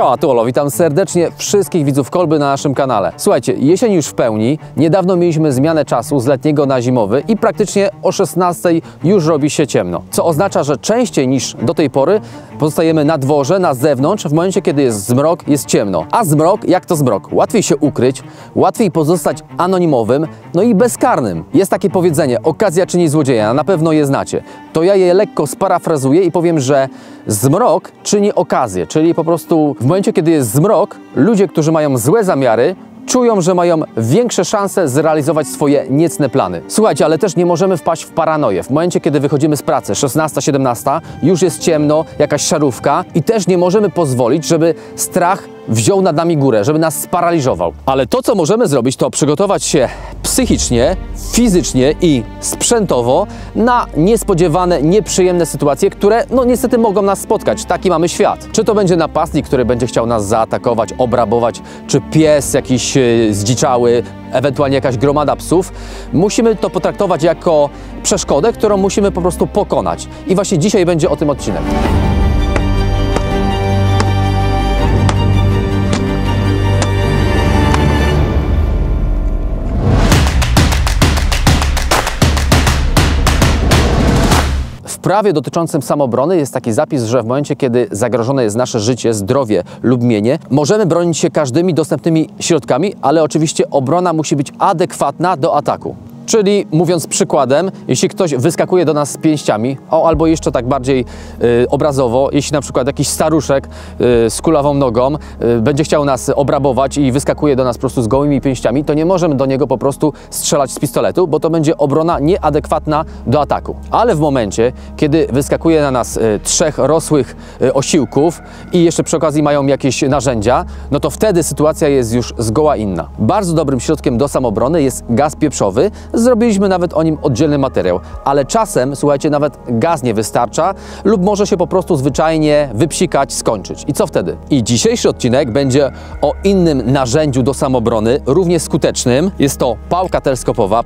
Czoła, tu Olo, witam serdecznie wszystkich widzów kolby na naszym kanale. Słuchajcie, jesień już w pełni, niedawno mieliśmy zmianę czasu z letniego na zimowy i praktycznie o 16 już robi się ciemno. Co oznacza, że częściej niż do tej pory pozostajemy na dworze, na zewnątrz, w momencie kiedy jest zmrok, jest ciemno. A zmrok, jak to zmrok? Łatwiej się ukryć, łatwiej pozostać anonimowym, no i bezkarnym. Jest takie powiedzenie, okazja czyni złodzieja, na pewno je znacie. To ja je lekko sparafrazuję i powiem, że zmrok czyni okazję, czyli po prostu w momencie, kiedy jest zmrok, ludzie, którzy mają złe zamiary, czują, że mają większe szanse zrealizować swoje niecne plany. Słuchajcie, ale też nie możemy wpaść w paranoję. W momencie, kiedy wychodzimy z pracy, 16-17, już jest ciemno, jakaś szarówka i też nie możemy pozwolić, żeby strach wziął nad nami górę, żeby nas sparaliżował. Ale to, co możemy zrobić, to przygotować się psychicznie, fizycznie i sprzętowo na niespodziewane, nieprzyjemne sytuacje, które no niestety mogą nas spotkać. Taki mamy świat. Czy to będzie napastnik, który będzie chciał nas zaatakować, obrabować, czy pies jakiś e, zdziczały, ewentualnie jakaś gromada psów, musimy to potraktować jako przeszkodę, którą musimy po prostu pokonać. I właśnie dzisiaj będzie o tym odcinek. Prawie dotyczącym samobrony jest taki zapis, że w momencie, kiedy zagrożone jest nasze życie, zdrowie lub mienie, możemy bronić się każdymi dostępnymi środkami, ale oczywiście obrona musi być adekwatna do ataku. Czyli mówiąc przykładem, jeśli ktoś wyskakuje do nas z pięściami, o, albo jeszcze tak bardziej y, obrazowo, jeśli na przykład jakiś staruszek y, z kulawą nogą y, będzie chciał nas obrabować i wyskakuje do nas po prostu z gołymi pięściami, to nie możemy do niego po prostu strzelać z pistoletu, bo to będzie obrona nieadekwatna do ataku. Ale w momencie, kiedy wyskakuje na nas y, trzech rosłych y, osiłków i jeszcze przy okazji mają jakieś narzędzia, no to wtedy sytuacja jest już zgoła inna. Bardzo dobrym środkiem do samobrony jest gaz pieprzowy, Zrobiliśmy nawet o nim oddzielny materiał, ale czasem, słuchajcie, nawet gaz nie wystarcza lub może się po prostu zwyczajnie wypsikać, skończyć. I co wtedy? I dzisiejszy odcinek będzie o innym narzędziu do samobrony, równie skutecznym. Jest to pałka teleskopowa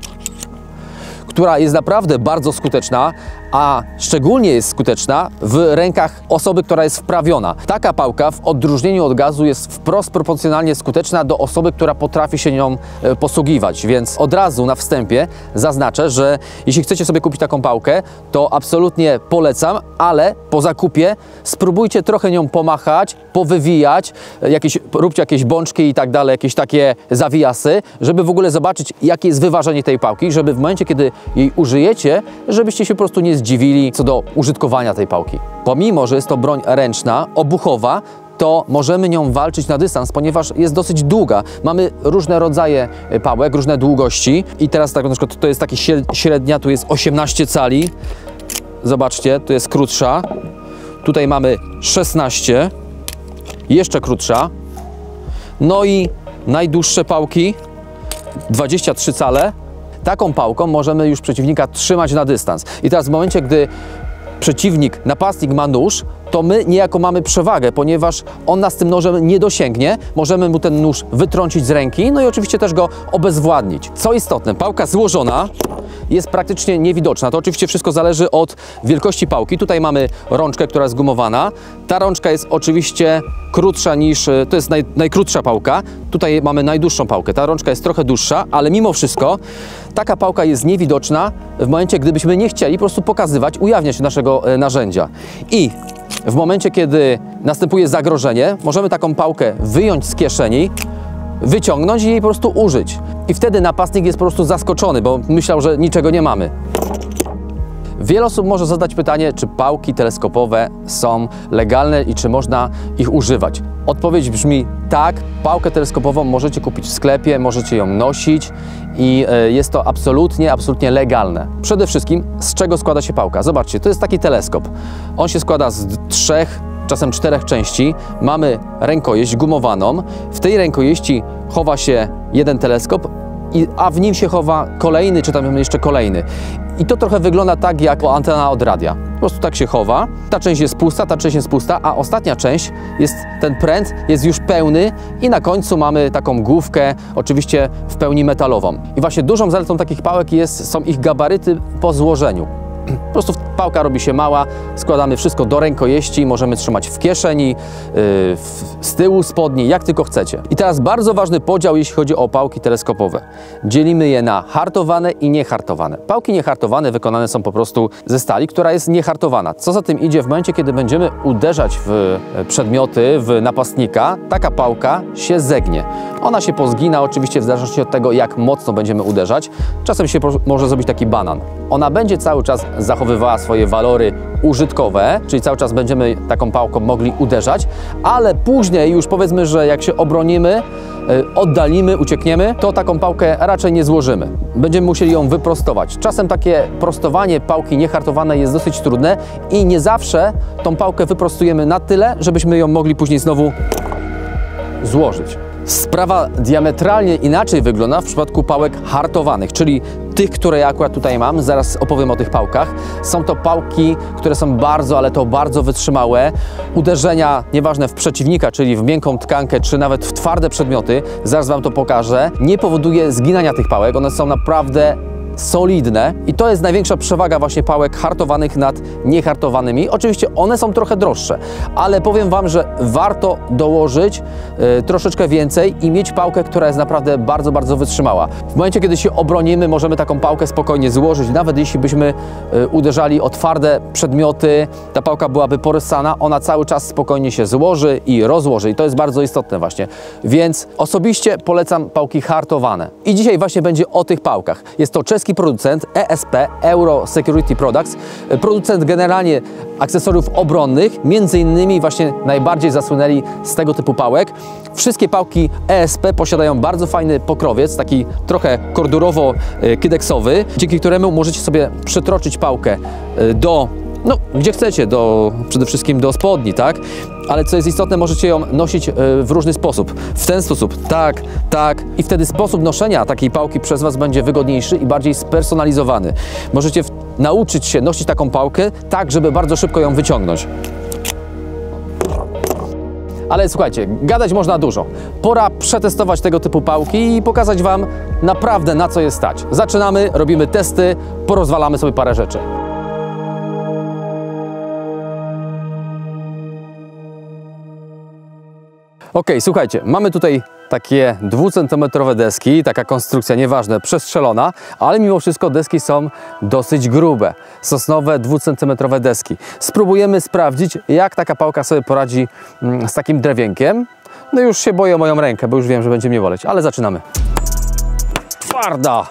która jest naprawdę bardzo skuteczna, a szczególnie jest skuteczna w rękach osoby, która jest wprawiona. Taka pałka w odróżnieniu od gazu jest wprost proporcjonalnie skuteczna do osoby, która potrafi się nią e, posługiwać, więc od razu na wstępie zaznaczę, że jeśli chcecie sobie kupić taką pałkę, to absolutnie polecam, ale po zakupie spróbujcie trochę nią pomachać, powywijać, e, jakieś, róbcie jakieś bączki i tak dalej, jakieś takie zawijasy, żeby w ogóle zobaczyć, jakie jest wyważenie tej pałki, żeby w momencie, kiedy jej użyjecie, żebyście się po prostu nie zdziwili co do użytkowania tej pałki. Pomimo, że jest to broń ręczna, obuchowa, to możemy nią walczyć na dystans, ponieważ jest dosyć długa. Mamy różne rodzaje pałek, różne długości i teraz tak na przykład to jest taki średnia, tu jest 18 cali. Zobaczcie, tu jest krótsza. Tutaj mamy 16, jeszcze krótsza. No i najdłuższe pałki 23 cale Taką pałką możemy już przeciwnika trzymać na dystans. I teraz w momencie, gdy przeciwnik, napastnik ma nóż, to my niejako mamy przewagę, ponieważ on nas tym nożem nie dosięgnie. Możemy mu ten nóż wytrącić z ręki, no i oczywiście też go obezwładnić. Co istotne, pałka złożona jest praktycznie niewidoczna. To oczywiście wszystko zależy od wielkości pałki. Tutaj mamy rączkę, która jest gumowana. Ta rączka jest oczywiście krótsza niż, e, to jest naj, najkrótsza pałka. Tutaj mamy najdłuższą pałkę. Ta rączka jest trochę dłuższa, ale mimo wszystko taka pałka jest niewidoczna w momencie, gdybyśmy nie chcieli po prostu pokazywać, ujawniać naszego e, narzędzia. I w momencie, kiedy następuje zagrożenie, możemy taką pałkę wyjąć z kieszeni, wyciągnąć i jej po prostu użyć. I wtedy napastnik jest po prostu zaskoczony, bo myślał, że niczego nie mamy. Wiele osób może zadać pytanie, czy pałki teleskopowe są legalne i czy można ich używać. Odpowiedź brzmi tak, pałkę teleskopową możecie kupić w sklepie, możecie ją nosić i e, jest to absolutnie, absolutnie legalne. Przede wszystkim, z czego składa się pałka? Zobaczcie, to jest taki teleskop. On się składa z trzech, czasem czterech części. Mamy rękojeść gumowaną. W tej rękojeści chowa się jeden teleskop, a w nim się chowa kolejny, czy tam jeszcze kolejny. I to trochę wygląda tak jak antena od radia. Po prostu tak się chowa. Ta część jest pusta, ta część jest pusta, a ostatnia część jest, ten pręt jest już pełny i na końcu mamy taką główkę, oczywiście w pełni metalową. I właśnie dużą zaletą takich pałek jest, są ich gabaryty po złożeniu. Prostu pałka robi się mała, składamy wszystko do rękojeści, możemy trzymać w kieszeni, w, z tyłu spodni, jak tylko chcecie. I teraz bardzo ważny podział, jeśli chodzi o pałki teleskopowe. Dzielimy je na hartowane i niehartowane. Pałki niehartowane wykonane są po prostu ze stali, która jest niehartowana. Co za tym idzie, w momencie, kiedy będziemy uderzać w e, przedmioty, w napastnika, taka pałka się zegnie. Ona się pozgina, oczywiście w zależności od tego, jak mocno będziemy uderzać. Czasem się może zrobić taki banan. Ona będzie cały czas zachowywała swoje walory użytkowe, czyli cały czas będziemy taką pałką mogli uderzać, ale później już powiedzmy, że jak się obronimy, e, oddalimy, uciekniemy, to taką pałkę raczej nie złożymy. Będziemy musieli ją wyprostować. Czasem takie prostowanie pałki niehartowanej jest dosyć trudne i nie zawsze tą pałkę wyprostujemy na tyle, żebyśmy ją mogli później znowu złożyć. Sprawa diametralnie inaczej wygląda w przypadku pałek hartowanych, czyli tych, które ja akurat tutaj mam, zaraz opowiem o tych pałkach. Są to pałki, które są bardzo, ale to bardzo wytrzymałe. Uderzenia, nieważne w przeciwnika, czyli w miękką tkankę, czy nawet w twarde przedmioty, zaraz Wam to pokażę, nie powoduje zginania tych pałek. One są naprawdę solidne i to jest największa przewaga właśnie pałek hartowanych nad niehartowanymi. Oczywiście one są trochę droższe, ale powiem Wam, że warto dołożyć y, troszeczkę więcej i mieć pałkę, która jest naprawdę bardzo, bardzo wytrzymała. W momencie, kiedy się obronimy, możemy taką pałkę spokojnie złożyć, nawet jeśli byśmy y, uderzali o twarde przedmioty, ta pałka byłaby porysana, ona cały czas spokojnie się złoży i rozłoży i to jest bardzo istotne właśnie. Więc osobiście polecam pałki hartowane. I dzisiaj właśnie będzie o tych pałkach. Jest to czeski producent ESP, Euro Security Products, producent generalnie akcesoriów obronnych, między innymi właśnie najbardziej zasłynęli z tego typu pałek. Wszystkie pałki ESP posiadają bardzo fajny pokrowiec, taki trochę kordurowo-kydeksowy, dzięki któremu możecie sobie przytroczyć pałkę e, do no, gdzie chcecie, do, przede wszystkim do spodni, tak? Ale co jest istotne, możecie ją nosić e, w różny sposób. W ten sposób, tak, tak. I wtedy sposób noszenia takiej pałki przez Was będzie wygodniejszy i bardziej spersonalizowany. Możecie nauczyć się nosić taką pałkę tak, żeby bardzo szybko ją wyciągnąć. Ale słuchajcie, gadać można dużo. Pora przetestować tego typu pałki i pokazać Wam naprawdę na co jest stać. Zaczynamy, robimy testy, porozwalamy sobie parę rzeczy. Ok, słuchajcie, mamy tutaj takie dwucentymetrowe deski, taka konstrukcja, nieważne, przestrzelona, ale mimo wszystko deski są dosyć grube. Sosnowe dwucentymetrowe deski. Spróbujemy sprawdzić, jak taka pałka sobie poradzi mm, z takim drewienkiem. No już się boję o moją rękę, bo już wiem, że będzie mnie boleć, ale zaczynamy. Twarda!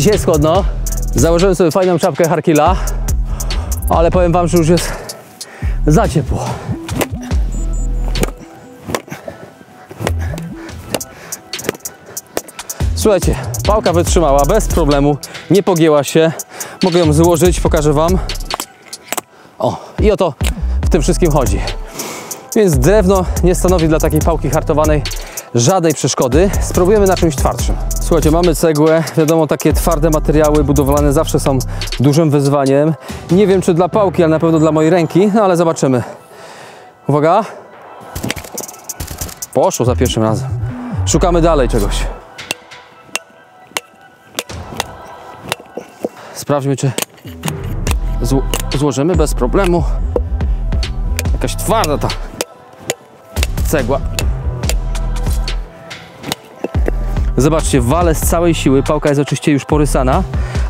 Dzisiaj jest chłodno. Założyłem sobie fajną czapkę Harkila, ale powiem Wam, że już jest za ciepło. Słuchajcie, pałka wytrzymała bez problemu, nie pogięła się. Mogę ją złożyć, pokażę Wam. O, i o to w tym wszystkim chodzi. Więc drewno nie stanowi dla takiej pałki hartowanej żadnej przeszkody. Spróbujemy na czymś twardszym. Słuchajcie, mamy cegłę. Wiadomo, takie twarde materiały budowlane zawsze są dużym wyzwaniem. Nie wiem, czy dla pałki, ale na pewno dla mojej ręki, no ale zobaczymy. Uwaga. Poszło za pierwszym razem. Szukamy dalej czegoś. Sprawdźmy, czy zło złożymy bez problemu. Jakaś twarda ta cegła. Zobaczcie, wale z całej siły. Pałka jest oczywiście już porysana,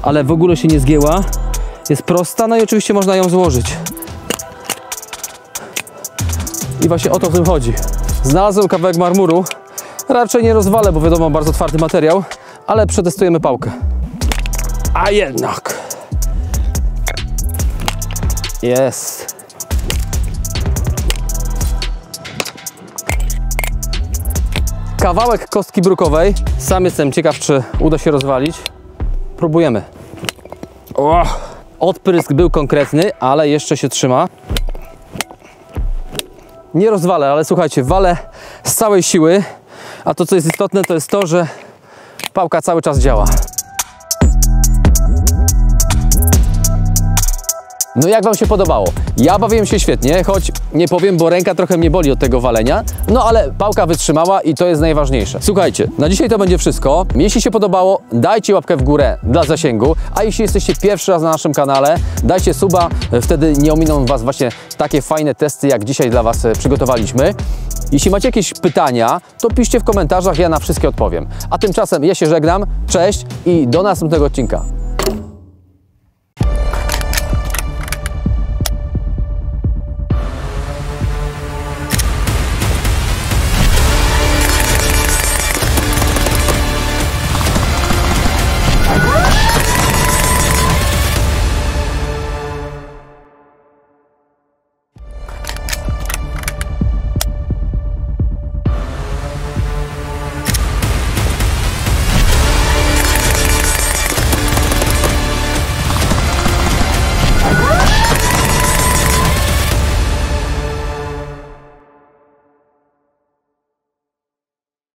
ale w ogóle się nie zgięła. Jest prosta, no i oczywiście można ją złożyć. I właśnie o to w tym chodzi. Znalazłem kawałek marmuru. Raczej nie rozwalę, bo wiadomo, bardzo twardy materiał, ale przetestujemy pałkę. A jednak. Jest. Kawałek kostki brukowej. Sam jestem ciekaw, czy uda się rozwalić. Próbujemy. O! Odprysk był konkretny, ale jeszcze się trzyma. Nie rozwalę, ale słuchajcie, walę z całej siły. A to, co jest istotne, to jest to, że pałka cały czas działa. No jak Wam się podobało? Ja bawiłem się świetnie, choć nie powiem, bo ręka trochę mnie boli od tego walenia, no ale pałka wytrzymała i to jest najważniejsze. Słuchajcie, na dzisiaj to będzie wszystko. Jeśli się podobało, dajcie łapkę w górę dla zasięgu, a jeśli jesteście pierwszy raz na naszym kanale, dajcie suba, wtedy nie ominą Was właśnie takie fajne testy, jak dzisiaj dla Was e, przygotowaliśmy. Jeśli macie jakieś pytania, to piszcie w komentarzach, ja na wszystkie odpowiem. A tymczasem ja się żegnam, cześć i do następnego odcinka.